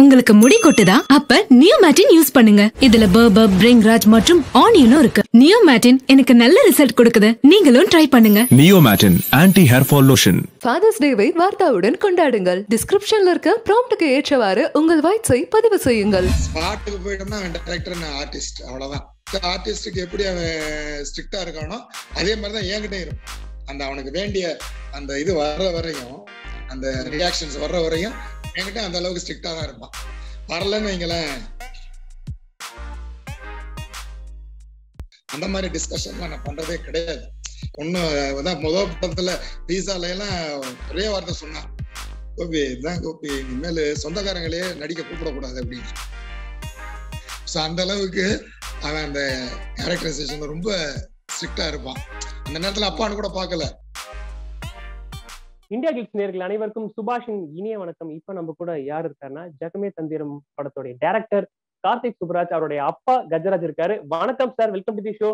உங்களுக்கு முடி கொட்டுதா? அப்ப நியோமேட்டின் யூஸ் பண்ணுங்க. இதுல பர்பர் பிரிங்ராஜ் மற்றும் ஆனியனும் இருக்கு. நியோமேட்டின் எனக்கு நல்ல ரிசல்ட் கொடுக்குது. நீங்களும் ட்ரை பண்ணுங்க. நியோமேட்டின் anti hair fall lotion Father's டேவை வார்த்தாவுடன் கொண்டாடுங்கள். டிஸ்கிரிப்ஷன்ல இருக்க ப்ராம்ப்ட்டுக்கு ஏற்றவாறு உங்கள் வாய்ஸை பதிவு செய்யுங்கள். ஸ்பாட்டுக்கு போயிட்டோம்னா அவன் டேரக்டர் நான் ஆர்டிஸ்ட் அவ்வளவுதான். ஆர்டிஸ்டுக்கு எப்படி அவன் ஸ்ட்ரிக்டா இருக்கானோ அதே மாதிரி தான் என்கிட்ட இருக்கும். அந்த அவனுக்கு வேண்டிய அந்த இது வர்ற வரையும் அந்த ரியாக்ஷன்ஸ் வர்ற வரையும் என்கிட்ட அந்த அளவுக்கு ஸ்ட்ரிக்டா தான் இருப்பான். வரலன்னு வைங்களேன். அந்த மாதிரி டிஸ்கஷன்லாம் நான் பண்றதே கிடையாது. ஒன்னும் அதான் முதல் படத்துல பீஸால எல்லாம் ஒரே வார்த்தை சொன்னான். கோபி இதுதான் கோபி இனிமேல் சொந்தக்காரங்களே நடிக்க கூப்பிடக்கூடாது அப்படின்னு. ஸோ அந்த அளவுக்கு அவன் அந்த கேரக்டரைசேஷன் ரொம்ப ஸ்ட்ரிக்டா இருப்பான். அந்த நேரத்துல அப்பான்னு கூட பார்க்கல. இந்தியா கிளிக்ஸ் நேர்கள் அனைவருக்கும் சுபாஷின் இனிய வணக்கம். இப்ப நம்ம கூட யார் இருக்காருன்னா ஜகமே தந்திரம் படத்துடைய டைரக்டர் கார்த்திக் சுப்ராஜ் அவருடைய அப்பா கஜராஜ் இருக்காரு. வணக்கம் sir welcome to the show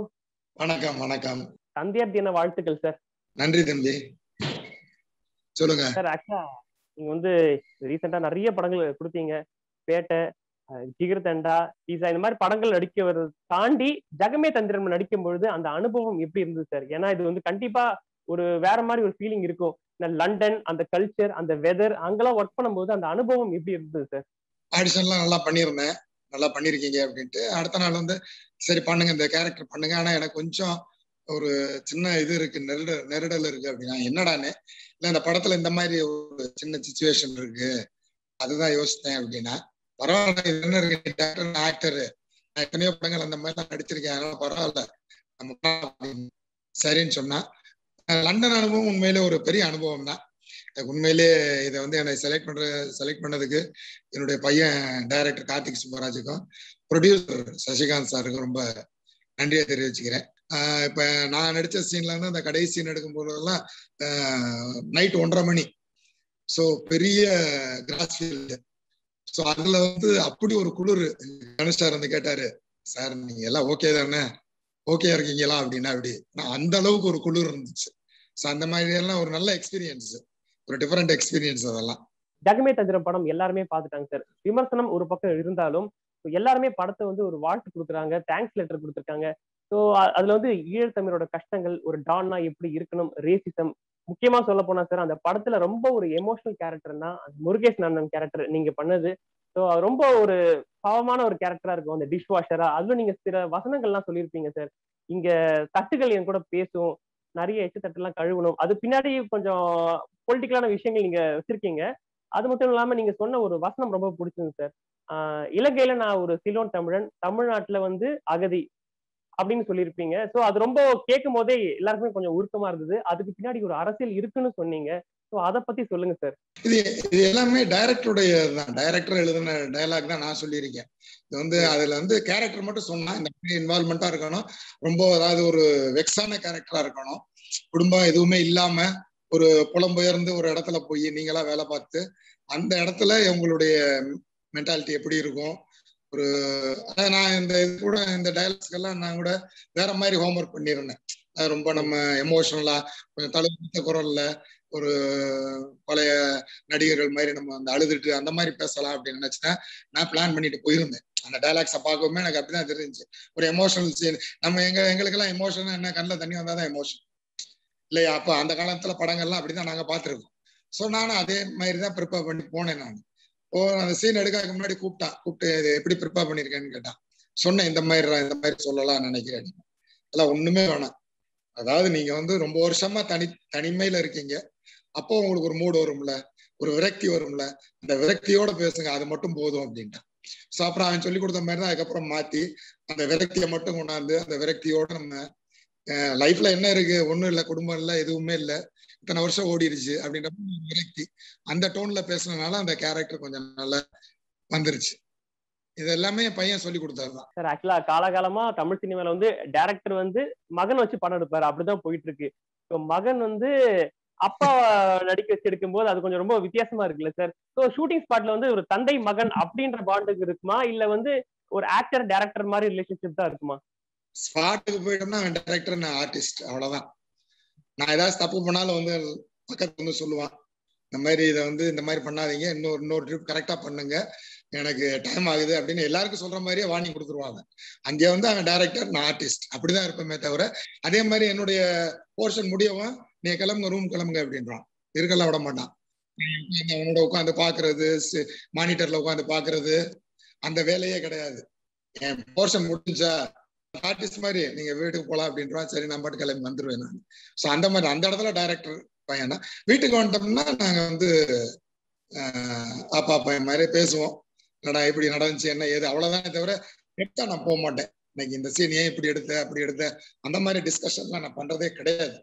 வணக்கம் வணக்கம். தந்தையர் தின வாழ்த்துக்கள் சார் நன்றி தம்பி. சொல்லுங்க. சார் ஆக்சுவலா நீங்க வந்து ரீசெண்டா நிறைய படங்கள் கொடுத்தீங்க. பேட்டை அஹ், ஜிகர் தண்டா பீஸா இந்த மாதிரி படங்கள் நடிக்க தாண்டி ஜகமே தந்திரம் நடிக்கும் பொழுது அந்த அனுபவம் எப்படி இருந்தது சார் ஏன்னா இது வந்து கண்டிப்பா ஒரு வேற மாதிரி ஒரு ஃபீலிங் இருக்கும். லண்டன் அந்த கல்ச்சர் அந்த வெதர் அங்கெல்லாம் ஒர்க் பண்ணும்போது அந்த அனுபவம் எப்படி இருந்தது சார் ஆடிஷன்லாம் நல்லா பண்ணியிருந்தேன். நல்லா பண்ணியிருக்கீங்க அப்படின்ட்டு. அடுத்த நாள் வந்து சரி பண்ணுங்க இந்த கேரக்டர் பண்ணுங்க. ஆனா எனக்கு கொஞ்சம் ஒரு சின்ன இது இருக்கு நெருட நெருடல் இருக்கு அப்படின்னா என்னடானே இல்ல இந்த படத்துல இந்த மாதிரி ஒரு சின்ன சுச்சுவேஷன் இருக்கு. அதுதான் யோசித்தேன் அப்படின்னா பரவாயில்ல என்ன இருக்கு டேரக்டர் ஆக்டர் நான் எத்தனையோ படங்கள் அந்த மாதிரி நடிச்சிருக்கேன் அதனால பரவாயில்ல. நம்ம சரின்னு சொன்னா லண்டன் அனுபவம் உண்மையிலே ஒரு பெரிய அனுபவம் தான் உண்மையிலே இதை வந்து என்னை செலக்ட் பண்ற செலக்ட் பண்ணதுக்கு என்னுடைய பையன் டைரக்டர் கார்த்திக் சுப்பராஜுக்கும் ப்ரொடியூசர் சசிகாந்த் சாருக்கும் ரொம்ப நன்றியை தெரிவிச்சுக்கிறேன். ஆஹ் இப்ப நான் நடிச்ச சீன்ல இருந்து அந்த கடைசி சீன் எடுக்கும் போதெல்லாம் நைட் ஒன்றரை மணி. ஸோ பெரிய கிராஸ் ஃபீல்டு ஸோ அதுல வந்து அப்படி ஒரு குளிர் கணேஷ் சார் வந்து கேட்டாரு சார் நீங்க எல்லாம் ஓகே தானே? ஓகே இருக்கீங்களா அப்படின்னா அப்படி. நான் அந்த அளவுக்கு ஒரு குளிர் இருந்துச்சு. ஸோ அந்த மாதிரி எல்லாம் ஒரு நல்ல எக்ஸ்பீரியன்ஸ் ஒரு டிஃபரெண்ட் எக்ஸ்பீரியன்ஸ் அதெல்லாம். ஜகமே தந்திரம் படம் எல்லாருமே பார்த்துட்டாங்க சார் விமர்சனம் ஒரு பக்கம் இருந்தாலும் எல்லாருமே படத்தை வந்து ஒரு வாழ்த்து கொடுக்குறாங்க தேங்க்ஸ் லெட்டர் கொடுத்துருக்காங்க. ஸோ அதுல வந்து ஈழத்தமிழோட கஷ்டங்கள் ஒரு டான்னா எப்படி இருக்கணும் ரேசிசம் முக்கியமா சொல்ல போனா சார் அந்த படத்துல ரொம்ப ஒரு எமோஷனல் கேரக்டர்னா முருகேஷ் நந்தன் கேரக்டர் நீங்க பண்ணது ஸோ ரொம்ப ஒரு பாவமான ஒரு கேரக்டரா இருக்கும் அந்த டிஷ் வாஷரா அதுல நீங்க சில வசனங்கள்லாம் சொல்லியிருப்பீங்க சார் இங்க தட்டுகள் என் கூட பேசும் நிறைய எச்சு தட்டுலாம் கழுவணும். அது பின்னாடி கொஞ்சம் பொலிட்டிக்கலான விஷயங்கள் நீங்க வச்சிருக்கீங்க. அது மட்டும் இல்லாம நீங்க சொன்ன ஒரு வசனம் ரொம்ப பிடிச்சிருந்து சார் ஆஹ் இலங்கையில நான் ஒரு சிலோன் தமிழன் தமிழ்நாட்டுல வந்து அகதி அப்படின்னு சொல்லியிருப்பீங்க. சோ அது ரொம்ப கேட்கும் போதே எல்லாருக்குமே கொஞ்சம் உருக்கமா இருந்தது. அதுக்கு பின்னாடி ஒரு அரசியல் இருக்குன்னு சொன்னீங்க. சோ அதை பத்தி சொல்லுங்க சார் இது இது எல்லாமே டைரக்டருடைய தான் டைரக்டர் எழுதின டயலாக் தான் நான் சொல்லியிருக்கேன். இது வந்து அதுல வந்து கேரக்டர் மட்டும் சொன்னா இந்த மாதிரி இன்வால்மெண்டா இருக்கணும். ரொம்ப அதாவது ஒரு வெக்ஸான கேரக்டரா இருக்கணும். குடும்பம் எதுவுமே இல்லாம ஒரு புலம்பெயர்ந்து ஒரு இடத்துல போய் நீங்களா வேலை பார்த்து அந்த இடத்துல உங்களுடைய மென்டாலிட்டி எப்படி இருக்கும்? ஒரு நான் இந்த இது கூட இந்த டைலாக்ஸ் எல்லாம் நான் கூட வேற மாதிரி ஹோம்ஒர்க் பண்ணியிருந்தேன். அது ரொம்ப நம்ம எமோஷனலா கொஞ்சம் தழுத்த குரல்ல ஒரு பழைய நடிகர்கள் மாதிரி நம்ம அந்த அழுதுட்டு அந்த மாதிரி பேசலாம் அப்படின்னு நினைச்சேன் நான் பிளான் பண்ணிட்டு போயிருந்தேன். அந்த டைலாக்ஸை பார்க்கவுமே எனக்கு அப்படிதான் தெரிஞ்சுச்சு. ஒரு எமோஷனல் சீன் நம்ம எங்க எங்களுக்கெல்லாம் எமோஷன் என்ன? கண்ணில் தண்ணி வந்தாதான் எமோஷன் இல்லையா? அப்போ அந்த காலத்துல படங்கள்லாம் அப்படிதான் நாங்க பார்த்திருக்கோம். ஸோ நானும் அதே மாதிரி தான் ப்ரிப்பேர் பண்ணி போனேன் நான். ஓ அந்த சீன் எடுக்கிறதுக்கு முன்னாடி கூப்பிட்டான் கூப்பிட்டு இது எப்படி ப்ரிப்பேர் பண்ணிருக்கேன்னு கேட்டான் சொன்னேன் இந்த மாதிரி இந்த மாதிரி சொல்லலாம் நினைக்கிறேன். அதெல்லாம் ஒண்ணுமே வேணாம். அதாவது நீங்க வந்து ரொம்ப வருஷமா தனி தனிமையில இருக்கீங்க. அப்போ உங்களுக்கு ஒரு மூடு வரும்ல? ஒரு விரக்தி வரும்ல? அந்த விரக்தியோட பேசுங்க அது மட்டும் போதும் அப்படின்ட்டான். ஸோ அப்புறம் அவன் சொல்லி கொடுத்த மாதிரி தான் அதுக்கப்புறம் மாத்தி அந்த விரக்தியை மட்டும் கொண்டாந்து அந்த விரக்தியோட நம்ம லைஃப்ல என்ன இருக்கு? ஒண்ணும் இல்லை குடும்பம் இல்லை எதுவுமே இல்லை. இத்தனை வருஷம் ஓடிடுச்சு அப்படின்ற விரக்தி. அந்த டோன்ல பேசுனதுனால அந்த கேரக்டர் கொஞ்சம் நல்லா வந்துருச்சு. இது எல்லாமே என் பையன் சொல்லி கொடுத்தாருதான் சார் ஆக்சுவலா காலகாலமா தமிழ் சினிமால வந்து டேரக்டர் வந்து மகன் வச்சு படம் எடுப்பாரு. அப்படிதான் போயிட்டு இருக்கு. இப்போ மகன் வந்து அப்பா நடிக்க வச்சு எடுக்கும்போது அது கொஞ்சம் ரொம்ப வித்தியாசமா இருக்குல்ல சார்? ஸோ ஷூட்டிங் ஸ்பாட்ல வந்து ஒரு தந்தை மகன் அப்படின்ற பாண்டுக்கு இருக்குமா? இல்ல வந்து ஒரு ஆக்டர் டேரக்டர் மாதிரி ரிலேஷன்ஷிப் தான் இருக்குமா? ஸ்பாட்டுக்கு போயிட்டோம்னா அவன் டைரக்டர் நான் ஆர்டிஸ்ட் அவ்வளவுதான். நான் ஏதாவது தப்பு பண்ணாலும் வந்து பக்கத்துல வந்து சொல்லுவான். இந்த மாதிரி இதை வந்து இந்த மாதிரி பண்ணாதீங்க. இன்னொரு இன்னொரு ட்ரிப் கரெக்டா பண்ணுங்க. எனக்கு டைம் ஆகுது அப்படின்னு எல்லாருக்கும் சொல்ற மாதிரியே வார்னிங் கொடுத்துருவாங்க. அங்கே வந்து அவன் டைரக்டர் நான் ஆர்டிஸ்ட் அப்படிதான் இருப்பேமே தவிர அதே மாதிரி என்னுடைய போர்ஷன் முடியவும் நீ கிளம்புங்க ரூம் கிளம்புங்க அப்படின்றான். இருக்கலாம் விட மாட்டான். உட்கார்ந்து அவனோட உட்காந்து பாக்குறது மானிட்டர்ல உட்காந்து பாக்குறது அந்த வேலையே கிடையாது. என் போர்ஷன் முடிஞ்சா ஆர்டிஸ்ட் மாதிரி நீங்க வீட்டுக்கு போலாம் அப்படின்றான். சரி நான் பாட்டு கிளம்பி வந்துருவேன் நான். ஸோ அந்த மாதிரி அந்த இடத்துல டைரக்டர் பையன் வீட்டுக்கு வந்துட்டோம்னா நாங்க வந்து ஆஹ் அப்பா பையன் மாதிரி பேசுவோம். என்னடா இப்படி நடந்துச்சு என்ன ஏது அவ்வளவுதானே தவிர எடுத்தா நான் போக மாட்டேன். இன்னைக்கு இந்த சீன் ஏன் இப்படி எடுத்த அப்படி எடுத்த அந்த மாதிரி டிஸ்கஷன்லாம் நான் பண்றதே கிடையாது.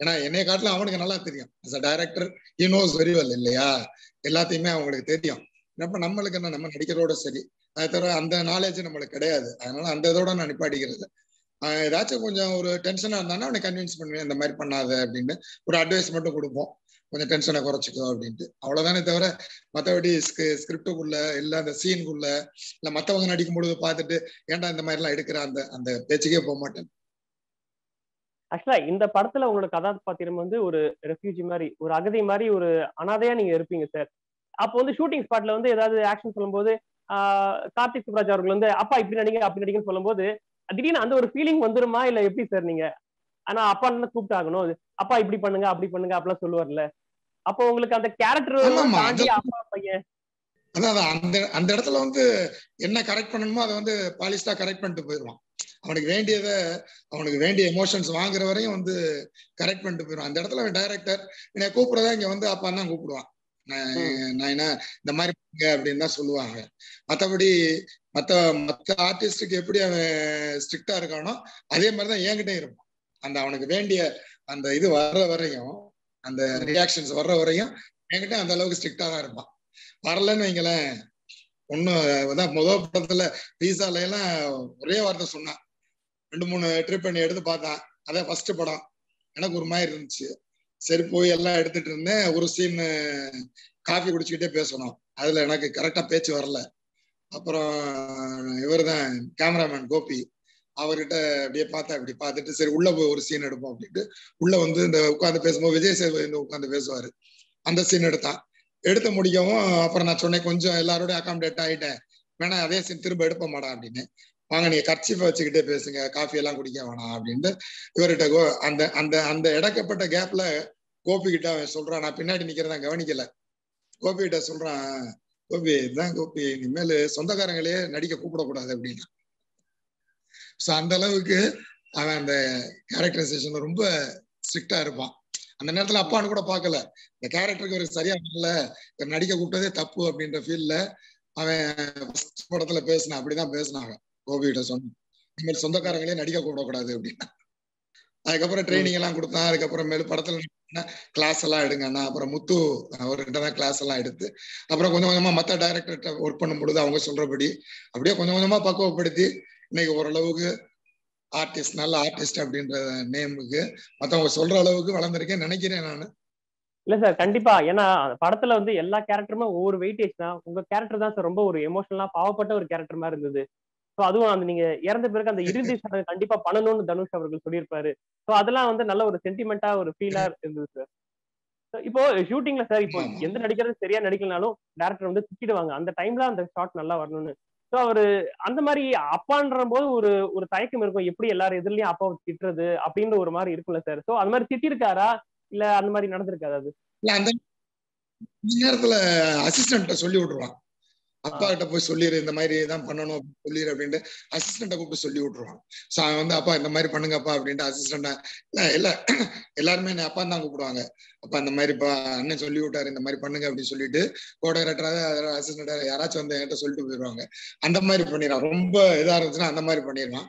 ஏன்னா என்னைய காட்டிலும் அவனுக்கு நல்லா தெரியும். As a director he knows very well இல்லையா? எல்லாத்தையுமே அவங்களுக்கு தெரியும். அப்ப நம்மளுக்கு என்ன? நம்ம நடிக்கிறதோட சரி. அதை தவிர அந்த நாலேஜ் நம்மளுக்கு கிடையாது. அதனால அந்த இதோட நான் நிப்பாட்டிக்கிறது ஆஹ் ஏதாச்சும் கொஞ்சம் ஒரு டென்ஷனா இருந்தானா அவனை கன்வின்ஸ் பண்ணுவேன் இந்த மாதிரி பண்ணாத அப்படின்னு ஒரு அட்வைஸ் மட்டும் கொடுப்போம். கொஞ்சம் டென்ஷனை குறைச்சிக்கோ அப்படின்ட்டு. அவ்வளவுதானே தவிர மற்றபடி ஸ்கிரிப்டுக்குள்ள இல்ல அந்த சீனுக்குள்ள இல்ல மத்தவங்க நடிக்கும் பொழுது பார்த்துட்டு ஏன்டா இந்த மாதிரி எல்லாம் எடுக்கிற அந்த அந்த பேச்சுக்கே போக மாட்டேன் ஆக்சுவலா இந்த படத்துல உங்களோட கதாபாத்திரம் வந்து ஒரு ரெஃப்யூஜி மாதிரி ஒரு அகதி மாதிரி ஒரு அனாதையா நீங்க இருப்பீங்க சார் அப்போ வந்து ஷூட்டிங் ஸ்பாட்ல வந்து ஏதாவது ஆக்ஷன் சொல்லும்போது கார்த்திக் சுப்ராஜ் அவர்கள் வந்து அப்பா இப்படி நடிங்க அப்படி நடிங்கன்னு சொல்லும்போது திடீர்னு அந்த ஒரு ஃபீலிங் வந்துருமா? இல்ல எப்படி சார் நீங்க? ஆனா அப்பா என்ன கூப்பிட்டாகணும். அப்பா இப்படி பண்ணுங்க அப்படி பண்ணுங்க அப்படிலாம் சொல்லுவார்ல. அப்போ உங்களுக்கு அந்த கேரக்டர் தாண்டி அப்பா பையன். அதான் அந்த அந்த இடத்துல வந்து என்ன கரெக்ட் பண்ணணுமோ அதை வந்து பாலிஸ்டா கரெக்ட் பண்ணிட்டு போயிடுவான். அவனுக்கு வேண்டியதை அவனுக்கு வேண்டிய எமோஷன்ஸ் வாங்குற வரையும் வந்து கரெக்ட் பண்ணிட்டு போயிடுவான். அந்த இடத்துல அவன் டைரக்டர் என்னை கூப்பிடுறதா இங்க வந்து அப்பா தான் கூப்பிடுவான். நான் நான் என்ன இந்த மாதிரி அப்படின்னு தான் சொல்லுவாங்க. மத்தபடி மத்த மத்த ஆர்டிஸ்டுக்கு எப்படி அவன் ஸ்ட்ரிக்டா இருக்கானோ அதே மாதிரிதான் என்கிட்ட இருப்பான். அந்த அவனுக்கு வேண்டிய அந்த இது வர்ற வரையும் அந்த ரியாக்ஷன்ஸ் வர்ற வரையும் என்கிட்ட அந்த அளவுக்கு ஸ்ட்ரிக்டா தான் இருப்பான். வரலன்னு வைங்களேன் ஒன்னும் முதல் படத்துல பீஸால எல்லாம் ஒரே வார்த்தை சொன்னான். ரெண்டு மூணு ட்ரிப் பண்ணி எடுத்து பார்த்தேன் அதான் ஃபர்ஸ்ட் படம். எனக்கு ஒரு மாதிரி இருந்துச்சு. சரி போய் எல்லாம் எடுத்துட்டு இருந்தேன். ஒரு சீன் காஃபி குடிச்சுக்கிட்டே பேசணும். அதுல எனக்கு கரெக்டா பேச்சு வரல. அப்புறம் இவர் தான் கேமராமேன் கோபி. அவர்கிட்ட அப்படியே பார்த்தா இப்படி பார்த்துட்டு சரி உள்ள போய் ஒரு சீன் எடுப்போம் அப்படின்ட்டு உள்ள வந்து இந்த உட்காந்து பேசும்போது விஜய் சேதுபதி வந்து உட்காந்து பேசுவாரு. அந்த சீன் எடுத்தான். எடுத்து முடிக்கவும் அப்புறம் நான் சொன்னேன் கொஞ்சம் எல்லாரோடய அகாமடேட் ஆயிட்டேன். வேணா அதே சீன் திரும்ப எடுப்ப மாட்டான் அப்படின்னு. வாங்க நீங்க கர்ச்சிஃபை வச்சுக்கிட்டே பேசுங்க காஃபி எல்லாம் குடிக்க வேணாம் அப்படின்ட்டு இவர்கிட்ட கோ அந்த அந்த அந்த இடக்கப்பட்ட கேப்ல கோபி கிட்ட அவன் சொல்றான் நான் பின்னாடி நிக்கிறதா கவனிக்கல. கோபி கிட்ட சொல்றான் கோபி இதுதான் கோபி இனிமேல் சொந்தக்காரங்களே நடிக்க கூப்பிடக்கூடாது அப்படின்னு. ஸோ அந்த அளவுக்கு அவன் அந்த கேரக்டரைசேஷன் ரொம்ப ஸ்ட்ரிக்டா இருப்பான். அந்த நேரத்துல அப்பான்னு கூட பார்க்கல. இந்த கேரக்டருக்கு ஒரு சரியா வரல. நடிக்க கூப்பிட்டதே தப்பு அப்படின்ற ஃபீல்ல அவன் படத்துல பேசினான் அப்படிதான் பேசினாங்க. கோபி கிட்ட இனிமேல் சொந்தக்காரங்களே நடிக்க கூடக்கூடாது அப்படின்னா. அதுக்கப்புறம் ட்ரைனிங் எல்லாம் கொடுத்தான். அதுக்கப்புறம் மேலும் படத்துல கிளாஸ் எல்லாம் எடுங்கண்ணா அப்புறம் முத்து அவர்கிட்ட தான் கிளாஸ் எல்லாம் எடுத்து அப்புறம் கொஞ்சம் கொஞ்சமா மத்த டைரக்டர்கிட்ட ஒர்க் பண்ணும் பொழுது அவங்க சொல்றபடி அப்படியே கொஞ்சம் கொஞ்சமா பக்குவப்படுத்தி இன்னைக்கு ஓரளவுக்கு ஆர்டிஸ்ட் நல்ல ஆர்டிஸ்ட் அப்படின்ற நேமுக்கு மத்தவங்க சொல்ற அளவுக்கு வளர்ந்துருக்கேன் நினைக்கிறேன் நான். இல்ல சார் கண்டிப்பா. ஏன்னா படத்துல வந்து எல்லா கேரக்டருமே ஒவ்வொரு வெயிட்டேஜ் தான். உங்க கேரக்டர் தான் சார் ரொம்ப ஒரு எமோஷனலா பாவப்பட்ட ஒரு கேரக்டர் மாதிரி இருந்தது. ஸோ அதுவும் அந்த நீங்க இறந்த பிறகு அந்த இறுதி சடங்கு கண்டிப்பா பண்ணணும்னு தனுஷ் அவர்கள் சொல்லியிருப்பாரு. ஸோ அதெல்லாம் வந்து நல்ல ஒரு சென்டிமெண்டா ஒரு ஃபீலா இருந்தது சார் இப்போ ஷூட்டிங்ல சார் இப்போ. எந்த நடிக்கிறது சரியா நடிக்கலனாலும் டேரக்டர் வந்து திட்டிடுவாங்க. அந்த டைம்ல அந்த ஷாட் நல்லா வரணும்னு. ஸோ அவரு அந்த மாதிரி அப்பான்ற போது ஒரு ஒரு தயக்கம் இருக்கும். எப்படி எல்லாரும் எதிரிலயும் அப்பாவை திட்டுறது அப்படின்ற ஒரு மாதிரி இருக்கும்ல சார் ஸோ அந்த மாதிரி திட்டிருக்காரா? இல்ல அந்த மாதிரி நடந்திருக்காது அது? இல்ல அந்த இந்த நேரத்துல அசிஸ்டன்ட்ட சொல்லி விட்டுருவான் அப்பா கிட்ட போய் சொல்லிடு இந்த மாதிரி தான் பண்ணணும் சொல்லிடு அப்படின்ட்டு அசிஸ்டண்ட்டை கூப்பிட்டு சொல்லி விட்டுருவான். சோ அவன் வந்து அப்பா இந்த மாதிரி பண்ணுங்கப்பா அப்படின்ட்டு அசிஸ்டண்ட இல்ல இல்ல எல்லாருமே என்னை அப்பா தான் கூப்பிடுவாங்க. அப்பா இந்த மாதிரிப்பா அண்ணன் சொல்லி விட்டாரு இந்த மாதிரி பண்ணுங்க அப்படின்னு சொல்லிட்டு கோடைரக்டராக அசிஸ்டன்ட் யாராச்சும் வந்து என்கிட்ட சொல்லிட்டு போயிடுவாங்க. அந்த மாதிரி பண்ணிடுவான் ரொம்ப இதா இருந்துச்சுன்னா அந்த மாதிரி பண்ணிடுவான்.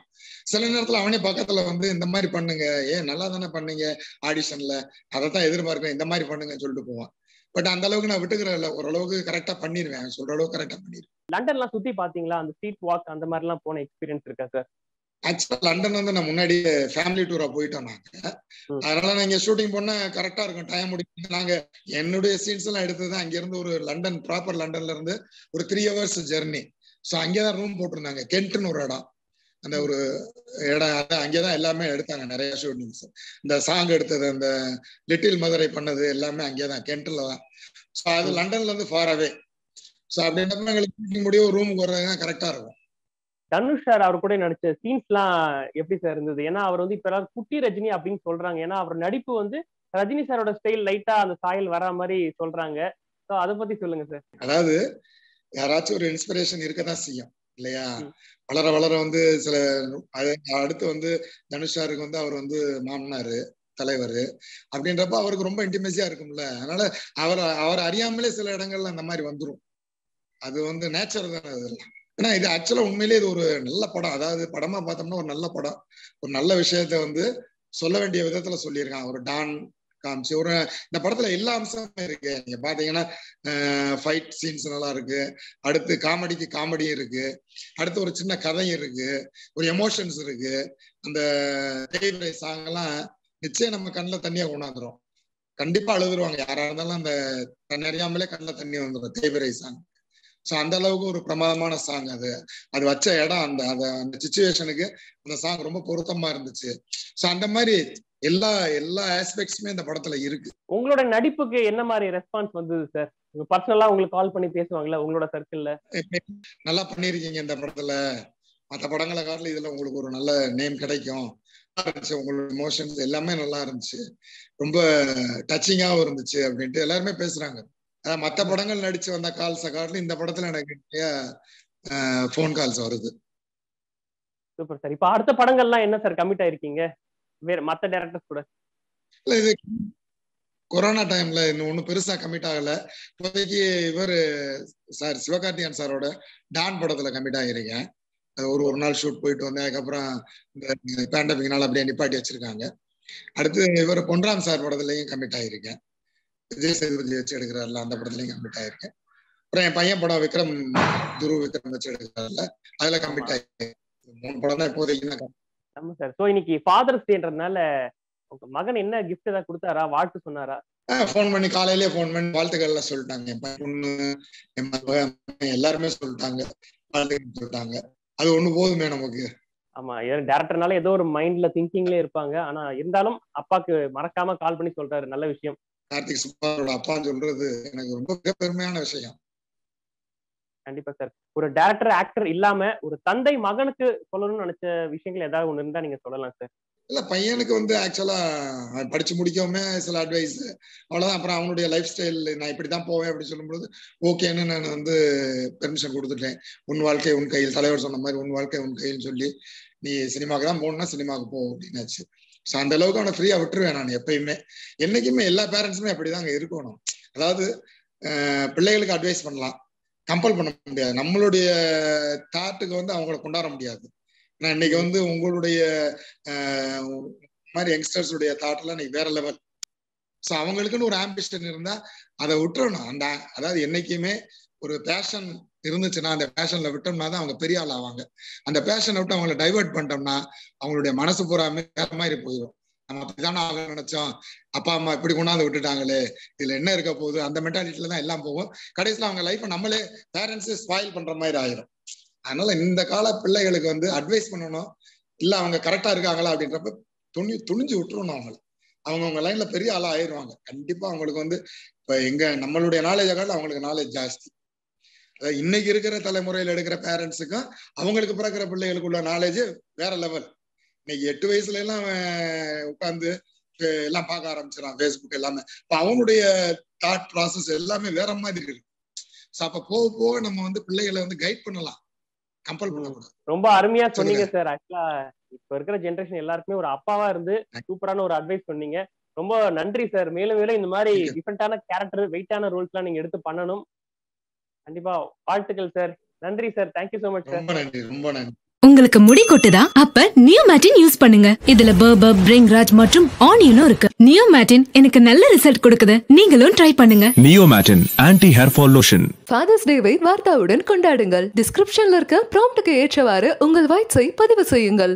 சில நேரத்துல அவனே பக்கத்துல வந்து இந்த மாதிரி பண்ணுங்க ஏன் நல்லா தானே பண்ணீங்க ஆடிஷன்ல அதை தான் எதிர்பார்க்கிறேன் இந்த மாதிரி பண்ணுங்கன்னு சொல்லிட்டு போவான். பட் அந்த அளவுக்கு நான் விட்டுக்கிறேன் இல்ல ஓரளவுக்கு கரெக்டா பண்ணிடுவேன் அவன் சொல்ற அளவுக்கு கரெக்டா பண்ணிடுவேன் லண்டன்லாம் சுத்தி பாத்தீங்களா? அந்த ஸ்ட்ரீட் வாக் அந்த மாதிரி எல்லாம் போன எக்ஸ்பீரியன்ஸ் இருக்கா சார் ஆக்சுவலா லண்டன் வந்து நான் முன்னாடி ஃபேமிலி டூரா போயிட்டோம் நாங்க. அதனால நாங்க ஷூட்டிங் பண்ண கரெக்டா இருக்கும். டைம் முடிச்சு நாங்க என்னுடைய சீன்ஸ் எல்லாம் எடுத்தது அங்க இருந்து ஒரு லண்டன் ப்ராப்பர் லண்டன்ல இருந்து ஒரு த்ரீ ஹவர்ஸ் ஜெர்னி ஸோ அங்கேதான் ரூம் போட்டிருந்தாங்க. கென்ட்னு ஒரு இடம். அந்த ஒரு இடம் அங்கேதான் எல்லாமே எடுத்தாங்க. நிறைய ஷூட்டிங்ஸ் இந்த சாங் எடுத்தது அந்த லிட்டில் மதுரை பண்ணது எல்லாமே அங்கேதான் கென்ட்ல தான். ஸோ அது லண்டன்ல இருந்து ஃபார் அவே ஸோ அப்படின்றப்ப எங்களுக்கு முடியும் ஒரு ரூமுக்கு வர்றதுங்க கரெக்டா இருக்கும். தனுஷ் சார் அவர் கூட நடிச்ச சீன்ஸ்லாம் எப்படி சார் இருந்தது? ஏன்னா அவர் வந்து இப்ப எல்லாரும் குட்டி ரஜினி அப்படின்னு சொல்றாங்க. ஏன்னா அவர் நடிப்பு வந்து ரஜினி சாரோட ஸ்டைல் லைட்டா அந்த சாயல் வரா மாதிரி சொல்றாங்க. ஸோ அதை பத்தி சொல்லுங்க சார். அதாவது யாராச்சும் ஒரு இன்ஸ்பிரேஷன் இருக்கதான் செய்யும் இல்லையா. வளர வளர வந்து சில அடுத்து வந்து தனுஷ் சாருக்கு வந்து அவர் வந்து மாமனாரு. தலைவர் அப்படின்றப்ப அவருக்கு ரொம்ப இன்டிமேசியா இருக்கும்ல. அதனால அவர் அவர் அறியாமலே சில இடங்கள்ல அந்த மாதிரி வந்துரும். அது வந்து நேச்சர் தானே அதெல்லாம். ஏன்னா இது ஆக்சுவலா உண்மையிலேயே இது ஒரு நல்ல படம். அதாவது படமா பார்த்தோம்னா ஒரு நல்ல படம். ஒரு நல்ல விஷயத்த வந்து சொல்ல வேண்டிய விதத்துல சொல்லியிருக்கான். ஒரு டான் காமிச்சு ஒரு இந்த படத்துல எல்லா அம்சமும் இருக்கு. நீங்க பாத்தீங்கன்னா ஃபைட் சீன்ஸ் நல்லா இருக்கு. அடுத்து காமெடிக்கு காமெடியும் இருக்கு. அடுத்து ஒரு சின்ன கதையும் இருக்கு. ஒரு எமோஷன்ஸ் இருக்கு. அந்த சாங் எல்லாம் நிச்சயம் நம்ம கண்ணில் தண்ணியா கொண்டாந்துரும். கண்டிப்பா அழுதுருவாங்க. யாரா இருந்தாலும் அந்த தன்னை அறியாமலே கண்ணில் தண்ணி வந்துடும் தேய்விரை சாங் ஸோ அந்த அளவுக்கு ஒரு பிரமாதமான சாங் அது. அது வச்ச இடம் அந்த அந்த அந்த சுச்சுவேஷனுக்கு அந்த சாங் ரொம்ப பொருத்தமா இருந்துச்சு. ஸோ அந்த மாதிரி எல்லா எல்லா ஆஸ்பெக்ட்ஸுமே இந்த படத்துல இருக்கு. உங்களோட நடிப்புக்கு என்ன மாதிரி ரெஸ்பான்ஸ் வந்தது சார் பர்சனலா உங்களுக்கு கால் பண்ணி பேசுவாங்கல்ல உங்களோட சர்க்கிள்ல நல்லா பண்ணிருக்கீங்க இந்த படத்துல. மற்ற படங்களை காட்டில இதுல உங்களுக்கு ஒரு நல்ல நேம் கிடைக்கும். இருந்துச்சு உங்களோட எமோஷன்ஸ் எல்லாமே நல்லா இருந்துச்சு. ரொம்ப டச்சிங்காவும் இருந்துச்சு அப்படின்ட்டு எல்லாருமே பேசுறாங்க. அதான் மற்ற படங்கள் நடிச்சு வந்த கால்ஸை காட்டிலும் இந்த படத்துல எனக்கு நிறைய ஃபோன் கால்ஸ் வருது. Super sir. இப்ப அடுத்த படங்கள்லாம் என்ன சார் கமிட் ஆயிருக்கீங்க? வேற மத்த டேரக்டர்ஸ் கூட. இல்ல இது கொரோனா டைம்ல இன்னும் ஒன்றும் பெருசா கமிட் ஆகல. இப்போதைக்கு இவர் சார் சிவகார்த்திகேயன் சாரோட டான் படத்துல கமிட் ஆகிருக்கேன் ஒரு ஒரு நாள் ஷூட் போயிட்டு வந்தேன். அதுக்கப்புறம் இந்த பேண்டமிக்னால அப்படியே நிப்பாட்டி வச்சிருக்காங்க. அடுத்து இவர் பொன்ராம் சார் படத்துலயும் கமிட் ஆகிருக்கேன் விஜய் சேதுபதி வச்சு எடுக்கிறாருல அந்த படத்துலயும் கமிட் ஆயிருக்கேன். அப்புறம் என் பையன் படம் விக்ரம் துரு விக்ரம் வச்சு எடுக்கிறாருல அதுல கமிட் ஆயிருக்கேன். மூணு படம் தான் இப்போதைக்கு ஆமா சார். ஸோ இன்னைக்கு ஃபாதர்ஸ் டேன்றதுனால உங்க மகன் என்ன கிஃப்ட் ஏதாவது கொடுத்தாரா? வாழ்த்து சொன்னாரா? ஃபோன் பண்ணி காலையிலேயே ஃபோன் பண்ணி வாழ்த்துக்கள்லாம் சொல்லிட்டாங்க. என் பொண்ணு என் மகன் எல்லாருமே சொல்லிட்டாங்க. வாழ்த்துக்கள் சொல்லிட்டாங்க. அது ஒண்ணு போதுமே நமக்கு. ஆமா டேரக்டர்னால ஏதோ ஒரு மைண்ட்ல திங்கிங்ல இருப்பாங்க. ஆனா இருந்தாலும் அப்பாக்கு மறக்காம கால் பண்ணி சொல்றாரு நல்ல விஷயம். கார்த்திக் சுப்பாரோட அப்பான்னு சொல்றது எனக்கு ரொம்ப பெருமையான விஷயம். கண்டிப்பா சார் ஒரு டேரக்டர் ஆக்டர் இல்லாம ஒரு தந்தை மகனுக்கு சொல்லணும்னு நினைச்ச விஷயங்கள் ஏதாவது ஒண்ணு இருந்தா நீங்க சொல்லலாம் சார் இல்ல பையனுக்கு வந்து ஆக்சுவலா படிச்சு முடிக்கவுமே சில அட்வைஸ் அவ்வளவுதான். அப்புறம் அவனுடைய லைஃப் ஸ்டைல் நான் இப்படிதான் போவேன் அப்படின்னு சொல்லும்போது ஓகேன்னு நான் வந்து பெர்மிஷன் கொடுத்துட்டேன். உன் வாழ்க்கை உன் கையில். தலைவர் சொன்ன மாதிரி உன் வாழ்க்கை உன் கையில் சொல்லி நீ சினிமாக்கு தான் போகணும்னா சினிமாவுக்கு போ அப்படின்னாச்சு. ஸோ அந்த அளவுக்கு அவனை ஃப்ரீயா விட்டுருவேன் நான் எப்பயுமே. என்னைக்குமே எல்லா பேரண்ட்ஸுமே அப்படிதாங்க இருக்கணும். அதாவது பிள்ளைகளுக்கு அட்வைஸ் பண்ணலாம். கம்பல் பண்ண முடியாது. நம்மளுடைய தாட்டுக்கு வந்து அவங்கள கொண்டாட முடியாது. நான் இன்னைக்கு வந்து உங்களுடைய மாதிரி யங்ஸ்டர்ஸுடைய தாட்லாம் இன்னைக்கு வேற லெவல் ஸோ அவங்களுக்குன்னு ஒரு ஆம்பிஷன் இருந்தா அதை விட்டுறணும். அந்த அதாவது என்னைக்குமே ஒரு பேஷன் இருந்துச்சுன்னா அந்த பேஷன்ல விட்டோம்னா தான் அவங்க பெரிய ஆள் ஆவாங்க. அந்த பேஷனை விட்டு அவங்கள டைவெர்ட் பண்ணிட்டோம்னா அவங்களுடைய மனசு பூராமே வேற மாதிரி போயிடும் நம்ம அப்படிதானே ஆக நினைச்சோம். அப்பா அம்மா இப்படி கொண்டாந்து விட்டுட்டாங்களே இதுல என்ன இருக்க போகுது? அந்த மென்டாலிட்டியில தான் எல்லாம் போகும். கடைசியில் அவங்க லைஃப்பை நம்மளே பேரண்ட்ஸே ஸ்பாயில் பண்ற மாதிரி ஆயிரும். அதனால இந்த கால பிள்ளைகளுக்கு வந்து அட்வைஸ் பண்ணணும். இல்ல அவங்க கரெக்டா இருக்காங்களா அப்படின்றப்ப துணி துணிஞ்சு விட்டுருணும் அவங்கள. அவங்க அவங்க லைன்ல பெரிய ஆளா ஆயிடுவாங்க. கண்டிப்பா அவங்களுக்கு வந்து இப்ப எங்க நம்மளுடைய நாலேஜை காட்டில் அவங்களுக்கு நாலேஜ் ஜாஸ்தி. அதாவது இன்னைக்கு இருக்கிற தலைமுறையில எடுக்கிற பேரண்ட்ஸுக்கும் அவங்களுக்கு பிறக்கிற பிள்ளைகளுக்குள்ள நாலேஜ் வேற லெவல் இன்னைக்கு எட்டு வயசுல எல்லாம் உட்காந்து எல்லாம் பார்க்க ஆரம்பிச்சிடான் ஃபேஸ்புக் எல்லாமே. இப்ப அவனுடைய தாட் ப்ராசஸ் எல்லாமே வேற மாதிரி இருக்கு. ஸோ அப்ப போக போக நம்ம வந்து பிள்ளைகளை வந்து கைட் பண்ணலாம். கம்பல் பண்ணக்கூடாது ரொம்ப அருமையா சொன்னீங்க சார். ஆக்சுவலா இப்ப இருக்கிற ஜென்ரேஷன் எல்லாருக்குமே ஒரு அப்பாவா இருந்து சூப்பரான ஒரு அட்வைஸ் சொன்னீங்க. ரொம்ப நன்றி சார். மேலும் மேலும் இந்த மாதிரி டிஃப்ரெண்டான கேரக்டர் வெயிட்டான ரோல்ஸ் எல்லாம் நீங்க எடுத்து பண்ணணும். கண்டிப்பா வாழ்த்துக்கள் சார். நன்றி sir. Thank you so much sir ரொம்ப நன்றி ரொம்ப நன்றி. உங்களுக்கு முடி கொட்டுதா? அப்ப நியோமேட்டின் யூஸ் பண்ணுங்க. இதுல பர்பர் பிரிங்ராஜ் மற்றும் ஆனியனும் இருக்கு. நியோமேட்டின் எனக்கு நல்ல ரிசல்ட் கொடுக்குது. நீங்களும் ட்ரை பண்ணுங்க. நியோமேட்டின் anti hair fall lotion Father's டேவை வார்த்தாவுடன் கொண்டாடுங்கள். டிஸ்கிரிப்ஷன்ல இருக்க ப்ராம்ப்டுக்கு ஏற்றவாறு உங்கள் வாய்ஸை பதிவு செய்யுங்கள்.